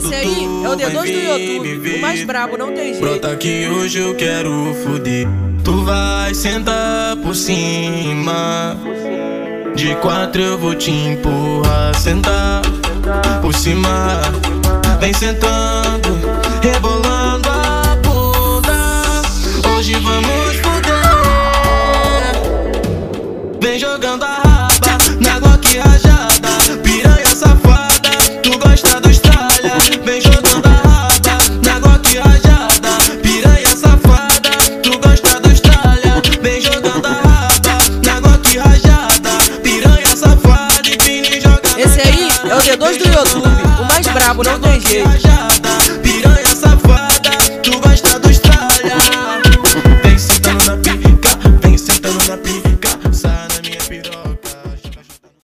Esse aí é o D2 do YouTube, o mais brabo, não tem jeito. Brota que hoje eu quero fuder. Tu vai sentar por cima. De quatro eu vou te empurrar. Sentar por cima. Vem sentando, rebolando a bunda. Hoje vamos fuder. Vem jogando a D2 do YouTube, o mais brabo, não tem jeito.